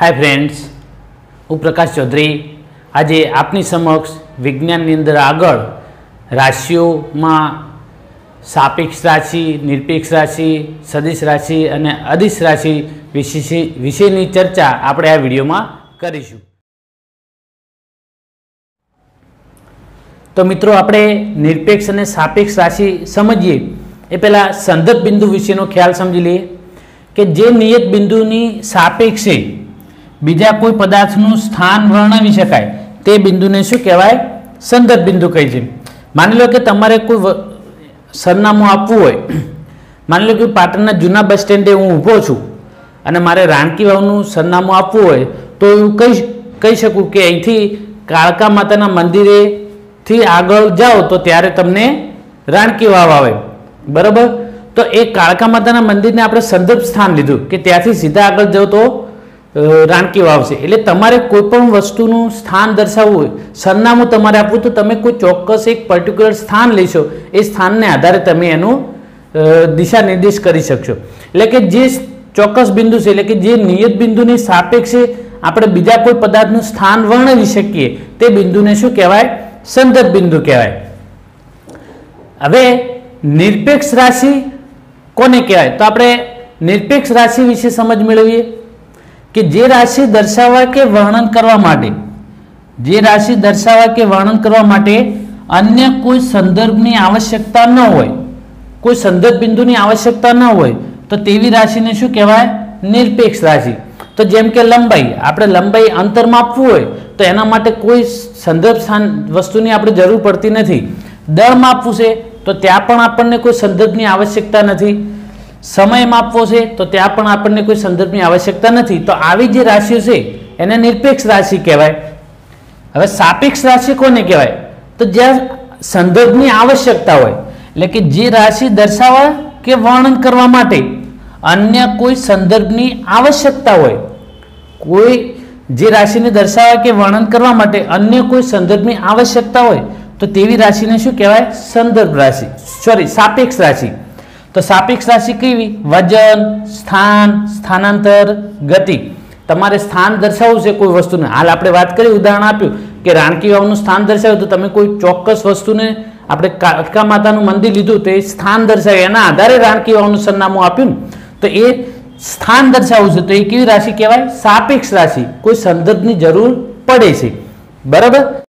Hi friends હું પ્રકાશ ચૌધરી. આજે આપની સમક્ષ વિજ્ઞાનની અંદર આગળ રાશિઓમાં સાપેક્ષ રાશિ, નિરપેક્ષ રાશિ, સદિશ રાશિ અને અદિશ રાશિ વિશે વિશેની ચર્ચા આપણે આ વિડીયોમાં કરીશું. તો મિત્રો આપણે નિરપેક્ષ અને સાપેક્ષ રાશિ સમજીએ. એ પહેલાં સંદર્ભ બિંદુ વિશેનો ખ્યાલ સમજી લઈએ કે જે નિયત બિંદુની સાપેક્ષે બીજા કોઈ પદાર્થનું સ્થાન વર્ણવી શકાય. તે બિંદુને શું કહેવાય? સંદર્ભ બિંદુ કહે છે. માની લો કે તમારે કોઈ સરનામું આપવું હોય. માની લો કે પાટણના જૂના બસ સ્ટેન્ડે હું ઊભો છું અને મારે રાણકી વાવનું સરનામું આપવું હોય, તો હું કહી કહી શકું કે અહીંથી કાળકા માતાના મંદિરેથી આગળ જાઓ તો ત્યારે તમને રાણકી વાવ આવે. બરાબર? તો એ કાળકા માતાના મંદિરને આપણે સંદર્ભ સ્થાન લીધું કે ત્યાંથી સીધા આગળ જાઓ તો રાણકી વાવ છે એટલે તમારે કોઈ પણ વસ્તુનું સ્થાન દર્શાવવું હોય, સરનામું તમારે આપવું તો તમે કોઈ ચોક્કસ એક પર્ટિક્યુલર સ્થાન લેશો એ સ્થાનને આધારે તમે એનું દિશા નિર્દેશ કરી શકશો. એટલે કે જે ચોક્કસ બિંદુ છે, એટલે કે જે નિયત બિંદુની સાપેક્ષે આપણે બીજા કોઈ પદાર્થનું સ્થાન વર્ણવી શકીએ, તે બિંદુને શું કહેવાય? સંદર્ભ બિંદુ કહેવાય. હવે નિરપેક્ષ રાશિ કોને કહેવાય? તો આપણે નિરપેક્ષ રાશિ વિશે સમજ મેળવીએ. કે જે રાશિ દર્શાવવા કે વર્ણન કરવા માટે, જે રાશિ દર્શાવવા કે વર્ણન કરવા માટે અન્ય કોઈ સંદર્ભની આવશ્યકતા ન હોય, કોઈ સંદર્ભ બિંદુની આવશ્યકતા ન હોય, તો તેવી રાશિને શું કહેવાય? નિરપેક્ષ રાશિ. તો જેમ કે લંબાઈ, આપણે લંબાઈ અંતર માપવું હોય, તો એના માટે કોઈ સંદર્ભ સ્થાન વસ્તુની આપણે જરૂર પડતી નથી. દળ માપવું છે, તો ત્યાં પણ આપણને કોઈ સંદર્ભની આવશ્યકતા નથી. સમય માપવો છે, તો ત્યાં પણ આપણને કોઈ સંદર્ભની આવશ્યકતા નથી. તો આવી જે રાશિઓ છે, એને નિરપેક્ષ રાશિ કહેવાય. હવે સાપેક્ષ રાશિ કોને કહેવાય? તો જ્યાં સંદર્ભની આવશ્યકતા હોય, એટલે કે જે રાશિ દર્શાવવા કે વર્ણન કરવા માટે, અન્ય કોઈ સંદર્ભની આવશ્યકતા હોય, કોઈ જે રાશિને દર્શાવવા કે વર્ણન કરવા માટે અન્ય કોઈ સંદર્ભની આવશ્યકતા હોય, તો તેવી રાશિને શું કહેવાય? સંદર્ભ રાશિ. સોરી સાપેક્ષ રાશિ. તો સાપેક્ષ રાશિ કેવી? વજન, સ્થાન, સ્થાનાંતર, ગતિ. તમારે સ્થાન દર્શાવવું છે કોઈ વસ્તુને. હાલ આપણે વાત કરી, ઉદાહરણ આપ્યું કે રાણકી વાવનું સ્થાન દર્શાવ્યું તો તમે કોઈ ચોક્કસ વસ્તુને આપણે કાળકા માતાનું મંદિર લીધું તો એ સ્થાન દર્શાવ્યું. એના આધારે રાણકી વાવનું સરનામું આપ્યું તો એ સ્થાન દર્શાવવું છે તો એ કેવી રાશિ કહેવાય? સાપેક્ષ રાશિ. કોઈ સંદર્ભની જરૂર પડે છે. બરાબર?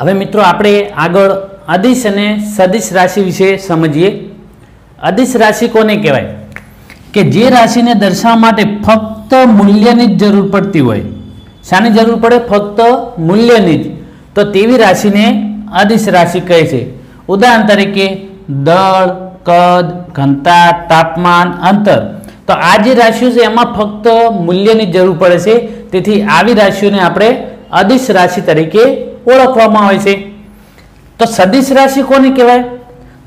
હવે મિત્રો આપણે આગળ અદિશ અને સદિશ રાશિ વિશે સમજીએ. અદિશ રાશિ કોને કહેવાય? કે જે રાશિને દર્શાવવા માટે ફક્ત મૂલ્યની જ જરૂર પડતી હોય. શાની જરૂર પડે? ફક્ત મૂલ્યની જ. તો તેવી રાશિને અદિશ રાશિ કહે છે. ઉદાહરણ તરીકે દળ, કદ, ઘનતા, તાપમાન, અંતર. તો આ જે રાશિઓ છે એમાં ફક્ત મૂલ્યની જરૂર પડે છે. તેથી આવી રાશિઓને આપણે અદિશ રાશિ તરીકે ઓળખવામાં આવે છે. તો સદિશ રાશિ કોને કહેવાય?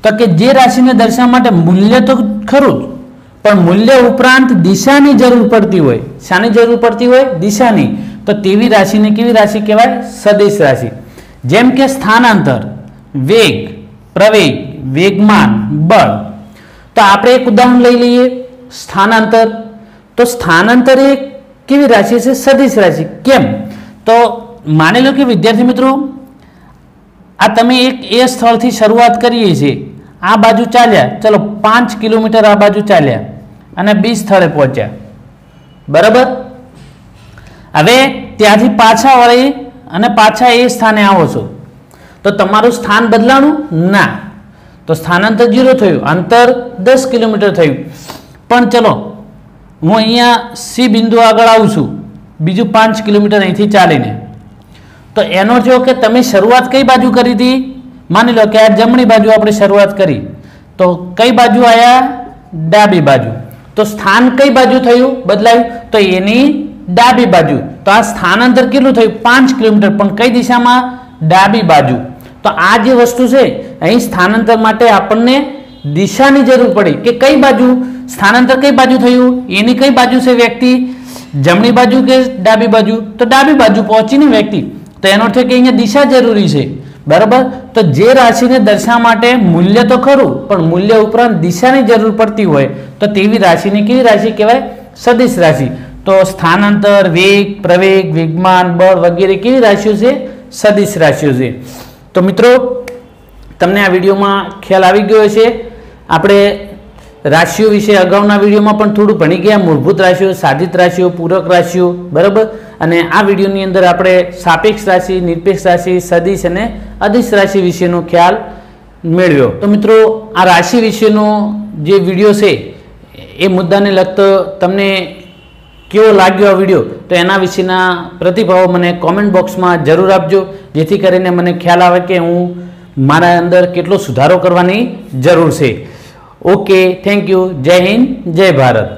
તો કે જે રાશિને દર્શાવવા માટે મૂલ્ય તો ખરું જ, પણ મૂલ્ય ઉપરાંત દિશાની જરૂર પડતી હોય. શાની જરૂર પડતી હોય? દિશાની. તો તેવી રાશિને કેવી રાશિ કહેવાય? સદિશ રાશિ. જેમ કે સ્થાનાંતર, વેગ, પ્રવેગ, વેગમાન, બળ. તો આપણે એક ઉદાહરણ લઈ લઈએ. સ્થાનાંતર. તો સ્થાનાંતર એ કેવી રાશિ છે? સદિશ રાશિ. કેમ? તો માની લો કે વિદ્યાર્થી મિત્રો, આ તમે એક એ સ્થળથી શરૂઆત કરીએ છીએ. આ બાજુ ચાલ્યા. ચલો, પાંચ કિલોમીટર આ બાજુ ચાલ્યા અને બી સ્થળે પહોંચ્યા. બરાબર? હવે ત્યાંથી પાછા વળી અને પાછા એ સ્થાને આવો છો. તો તમારું સ્થાન બદલાણું? ના. તો સ્થાનાંતર જીરો થયું. અંતર દસ કિલોમીટર થયું. પણ ચલો, હું અહીંયા સી બિંદુ આગળ આવું છું. બીજું પાંચ કિલોમીટર અહીંથી ચાલીને. તો એનો જો કે તમે શરૂઆત કઈ બાજુ કરી હતી? માની લો કે આ જમણી બાજુ આપણે શરૂઆત કરી. તો કઈ બાજુ આવ્યા ડાબી બાજુ. તો સ્થાન કઈ બાજુ થયું? બદલાયું. તો એની ડાબી બાજુ. તો આ સ્થાનાંતર કેટલું થયું? પાંચ કિલોમીટર. પણ કઈ દિશામાં? ડાબી બાજુ. તો આ જે વસ્તુ છે, અહીં સ્થાનાંતર માટે આપણને દિશાની જરૂર પડી કે કઈ બાજુ? સ્થાનાંતર કઈ બાજુ થયું? એની કઈ બાજુ છે વ્યક્તિ? જમણી બાજુ કે ડાબી બાજુ? તો ડાબી બાજુ પહોંચીને વ્યક્તિ. તો એનો અર્થ કે અહીંયા દિશા જરૂરી છે. બરાબર? તો જે રાશિને દર્શાવવા માટે મૂલ્ય તો ખરું, પણ મૂલ્ય ઉપરાંત દિશાની જરૂર પડતી હોય, તો તેવી રાશિને કેવી રાશિ કહેવાય? સદિશ રાશિ. તો સ્થાનાંતર, વેગ, પ્રવેગ વિજ્ઞાન બળ વગેરે કેવી રાશિઓ છે? સદિશ રાશિઓ છે. તો મિત્રો, તમને આ વિડીયોમાં ખ્યાલ આવી ગયો છે આપણે રાશિઓ વિશે અગાઉના વિડીયોમાં પણ થોડું ભણી ગયા. મૂળભૂત રાશિઓ, સાધિત રાશિઓ, પૂરક રાશિઓ, બરાબર? અને આ વિડીયોની અંદર આપણે સાપેક્ષ રાશિ, નિરપેક્ષ રાશિ, સદિશ અને અદિશ રાશિ વિશેનો ખ્યાલ મેળવ્યો. તો મિત્રો, આ રાશિ વિશેનો જે વીડિયો છે, એ મુદ્દાને લગતો તમને કેવો લાગ્યો આ વીડિયો? તો એના વિશેના પ્રતિભાવો મને કોમેન્ટ બોક્સમાં જરૂર આપજો, જેથી કરીને મને ખ્યાલ આવે કે હું મારા અંદર કેટલો સુધારો કરવાની જરૂર છે. ઓકે થેન્ક યુ જય હિન્દ જય ભારત